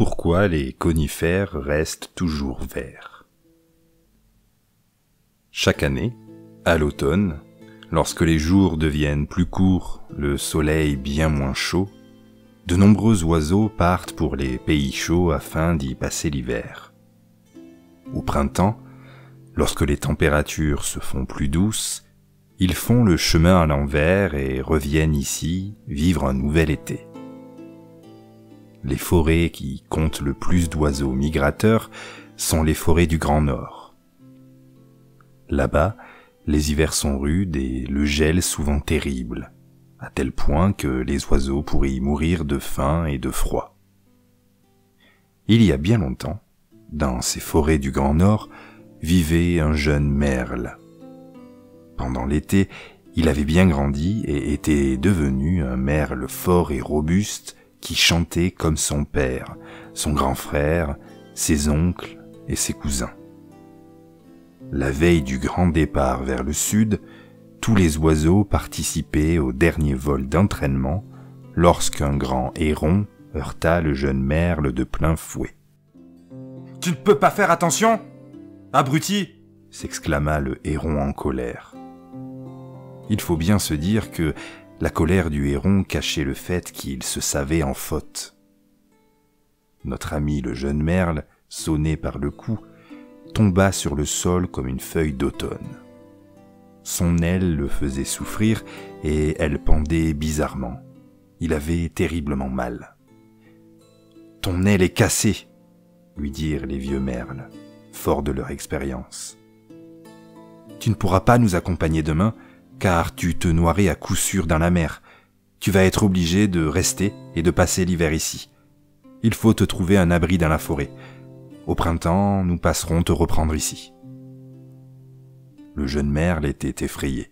Pourquoi les conifères restent toujours verts Chaque année, à l'automne, lorsque les jours deviennent plus courts, le soleil bien moins chaud, de nombreux oiseaux partent pour les pays chauds afin d'y passer l'hiver. Au printemps, lorsque les températures se font plus douces, ils font le chemin à l'envers et reviennent ici vivre un nouvel été. Les forêts qui comptent le plus d'oiseaux migrateurs sont les forêts du Grand Nord. Là-bas, les hivers sont rudes et le gel souvent terrible, à tel point que les oiseaux pourraient y mourir de faim et de froid. Il y a bien longtemps, dans ces forêts du Grand Nord, vivait un jeune merle. Pendant l'été, il avait bien grandi et était devenu un merle fort et robuste qui chantait comme son père, son grand frère, ses oncles et ses cousins. La veille du grand départ vers le sud, tous les oiseaux participaient au dernier vol d'entraînement lorsqu'un grand héron heurta le jeune merle de plein fouet. Tu ne peux pas faire attention Abruti s'exclama le héron en colère. Il faut bien se dire que la colère du héron cachait le fait qu'il se savait en faute. Notre ami le jeune merle, sonné par le coup, tomba sur le sol comme une feuille d'automne. Son aile le faisait souffrir et elle pendait bizarrement. Il avait terriblement mal. Ton aile est cassée, lui dirent les vieux merles, forts de leur expérience. Tu ne pourras pas nous accompagner demain, car tu te noierais à coup sûr dans la mer. Tu vas être obligé de rester et de passer l'hiver ici. Il faut te trouver un abri dans la forêt. Au printemps, nous passerons te reprendre ici. Le jeune merle était effrayé.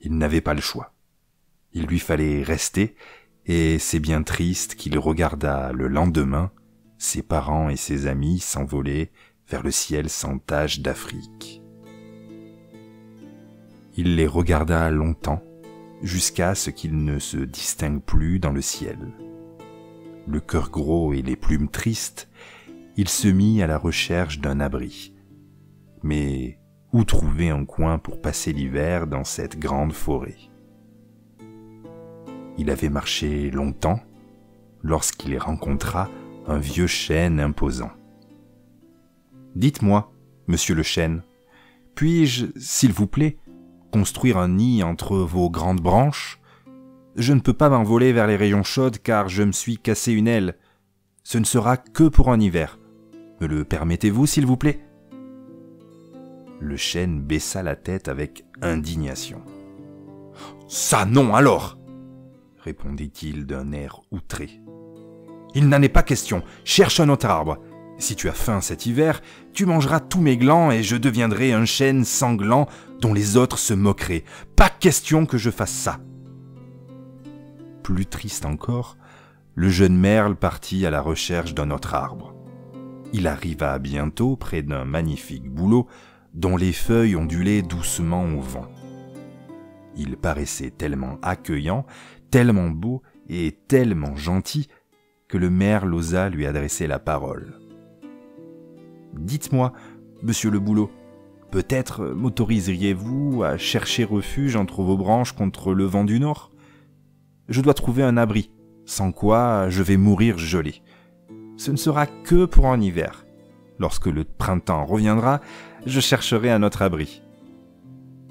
Il n'avait pas le choix. Il lui fallait rester, et c'est bien triste qu'il regarda le lendemain ses parents et ses amis s'envoler vers le ciel sans tache d'Afrique. Il les regarda longtemps, jusqu'à ce qu'ils ne se distinguent plus dans le ciel. Le cœur gros et les plumes tristes, il se mit à la recherche d'un abri. Mais où trouver un coin pour passer l'hiver dans cette grande forêt? Il avait marché longtemps lorsqu'il rencontra un vieux chêne imposant. Dites-moi, monsieur le chêne, puis-je, s'il vous plaît, construire un nid entre vos grandes branches. Je ne peux pas m'envoler vers les rayons chaudes car je me suis cassé une aile. Ce ne sera que pour un hiver. Me le permettez-vous, s'il vous plaît? Le chêne baissa la tête avec indignation. Ça non alors répondit-il d'un air outré. Il n'en est pas question. Cherche un autre arbre. Si tu as faim cet hiver, tu mangeras tous mes glands et je deviendrai un chêne sanglant dont les autres se moqueraient. Pas question que je fasse ça. Plus triste encore, le jeune merle partit à la recherche d'un autre arbre. Il arriva bientôt près d'un magnifique bouleau dont les feuilles ondulaient doucement au vent. Il paraissait tellement accueillant, tellement beau et tellement gentil que le merle osa lui adresser la parole. Dites-moi, monsieur le bouleau, peut-être m'autoriseriez-vous à chercher refuge entre vos branches contre le vent du nord? Je dois trouver un abri, sans quoi je vais mourir gelé. Ce ne sera que pour un hiver. Lorsque le printemps reviendra, je chercherai un autre abri.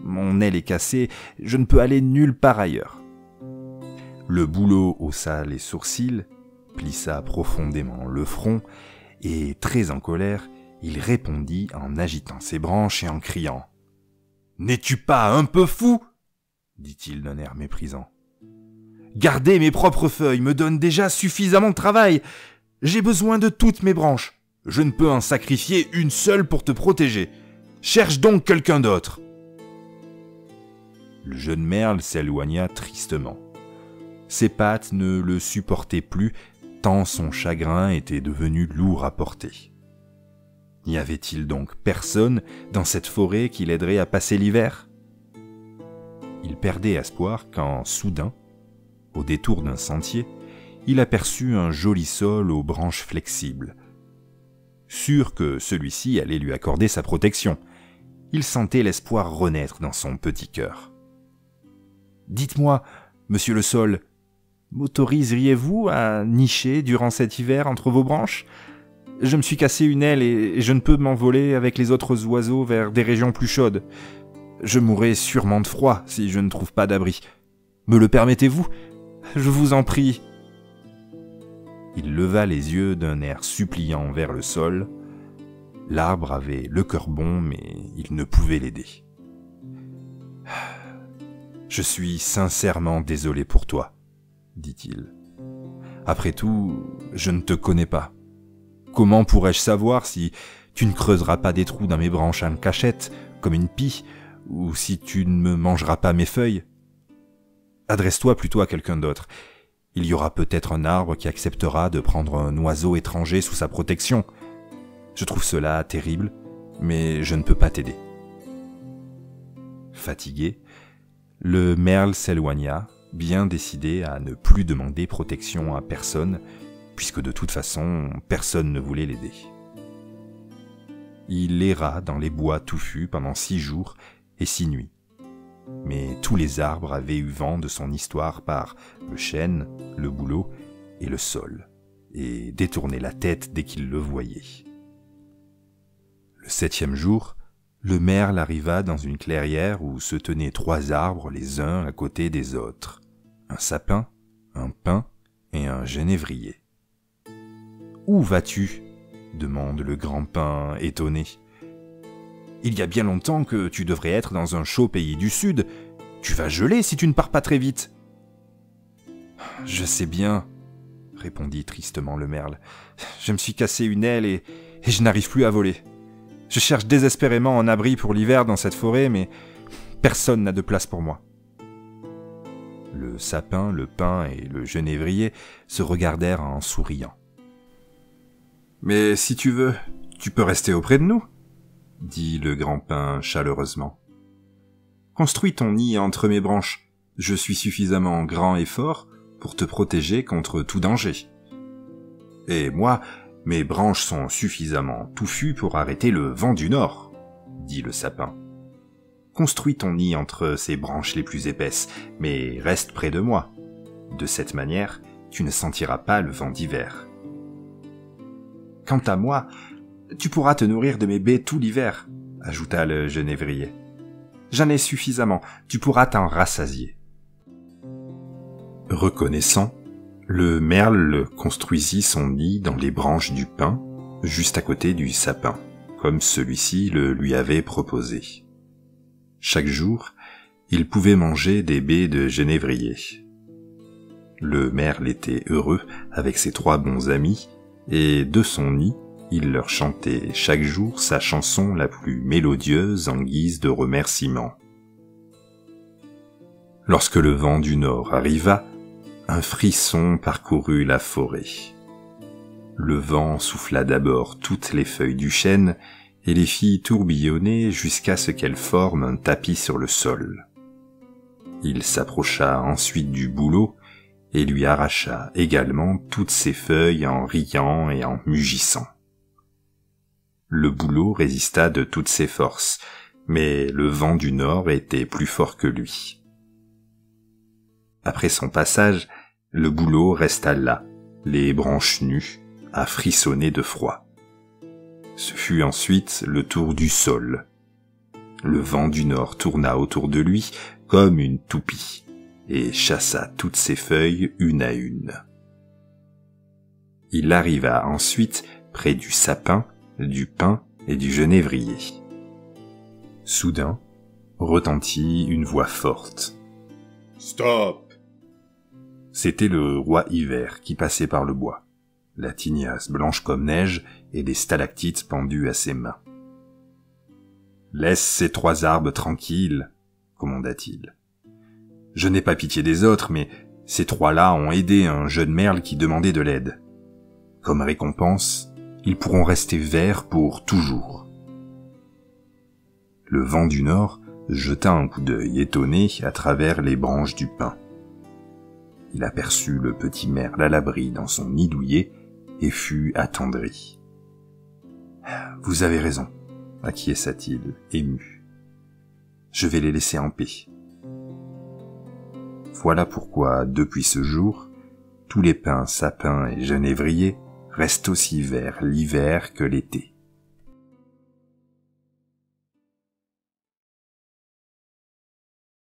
Mon aile est cassée, je ne peux aller nulle part ailleurs. Le bouleau haussa les sourcils, plissa profondément le front, et, très en colère, il répondit en agitant ses branches et en criant. N'es-tu pas un peu fou? dit-il d'un air méprisant. Garder mes propres feuilles me donne déjà suffisamment de travail. J'ai besoin de toutes mes branches. Je ne peux en sacrifier une seule pour te protéger. Cherche donc quelqu'un d'autre. Le jeune merle s'éloigna tristement. Ses pattes ne le supportaient plus, tant son chagrin était devenu lourd à porter. N'y avait-il donc personne dans cette forêt qui l'aiderait à passer l'hiver? Il perdait espoir quand, soudain, au détour d'un sentier, il aperçut un joli sol aux branches flexibles. Sûr que celui-ci allait lui accorder sa protection, il sentait l'espoir renaître dans son petit cœur. Dites-moi, monsieur le sol, m'autoriseriez-vous à nicher durant cet hiver entre vos branches? Je me suis cassé une aile et je ne peux m'envoler avec les autres oiseaux vers des régions plus chaudes. Je mourrai sûrement de froid si je ne trouve pas d'abri. Me le permettez-vous? Je vous en prie. Il leva les yeux d'un air suppliant vers le sol. L'arbre avait le cœur bon, mais il ne pouvait l'aider. Je suis sincèrement désolé pour toi, dit-il. Après tout, je ne te connais pas. Comment pourrais-je savoir si tu ne creuseras pas des trous dans mes branches en cachette, comme une pie, ou si tu ne me mangeras pas mes feuilles? Adresse-toi plutôt à quelqu'un d'autre. Il y aura peut-être un arbre qui acceptera de prendre un oiseau étranger sous sa protection. Je trouve cela terrible, mais je ne peux pas t'aider. Fatigué, le merle s'éloigna, bien décidé à ne plus demander protection à personne, puisque de toute façon personne ne voulait l'aider. Il erra dans les bois touffus pendant six jours et six nuits. Mais tous les arbres avaient eu vent de son histoire par le chêne, le bouleau et le sol, et détournaient la tête dès qu'ils le voyaient. Le septième jour, le merle arriva dans une clairière où se tenaient trois arbres les uns à côté des autres, un sapin, un pin et un genévrier. Où vas-tu? demande le grand pin étonné. Il y a bien longtemps que tu devrais être dans un chaud pays du sud. Tu vas geler si tu ne pars pas très vite. Je sais bien, répondit tristement le merle. Je me suis cassé une aile et, et je n'arrive plus à voler. Je cherche désespérément un abri pour l'hiver dans cette forêt, mais personne n'a de place pour moi. Le sapin, le pin et le genévrier se regardèrent en souriant. Mais si tu veux, tu peux rester auprès de nous, dit le grand pin chaleureusement. Construis ton nid entre mes branches. Je suis suffisamment grand et fort pour te protéger contre tout danger. Et moi, mes branches sont suffisamment touffues pour arrêter le vent du nord, dit le sapin. Construis ton nid entre ces branches les plus épaisses, mais reste près de moi. De cette manière, tu ne sentiras pas le vent d'hiver. Quant à moi, tu pourras te nourrir de mes baies tout l'hiver, ajouta le genévrier. J'en ai suffisamment, tu pourras t'en rassasier. Reconnaissant, le merle construisit son nid dans les branches du pin, juste à côté du sapin, comme celui-ci le lui avait proposé. Chaque jour, il pouvait manger des baies de genévrier. Le merle était heureux avec ses trois bons amis, et de son nid, il leur chantait chaque jour sa chanson la plus mélodieuse en guise de remerciement. Lorsque le vent du nord arriva, un frisson parcourut la forêt. Le vent souffla d'abord toutes les feuilles du chêne et les fit tourbillonner jusqu'à ce qu'elles forment un tapis sur le sol. Il s'approcha ensuite du bouleau et lui arracha également toutes ses feuilles en riant et en mugissant. Le bouleau résista de toutes ses forces, mais le vent du nord était plus fort que lui. Après son passage, le bouleau resta là, les branches nues, à frissonner de froid. Ce fut ensuite le tour du sol. Le vent du nord tourna autour de lui comme une toupie et chassa toutes ses feuilles une à une. Il arriva ensuite près du sapin, du pin et du genévrier. Soudain, retentit une voix forte. Stop c'était le roi hiver qui passait par le bois, la tignasse blanche comme neige et des stalactites pendues à ses mains. Laisse ces trois arbres tranquilles, commanda-t-il. Je n'ai pas pitié des autres, mais ces trois-là ont aidé un jeune merle qui demandait de l'aide. Comme récompense, ils pourront rester verts pour toujours. Le vent du nord jeta un coup d'œil étonné à travers les branches du pin. il aperçut le petit merle à l'abri dans son nid douillet et fut attendri. Vous avez raison, acquiesça-t-il, ému. Je vais les laisser en paix. Voilà pourquoi, depuis ce jour, tous les pins, sapins et genévriers restent aussi verts l'hiver que l'été.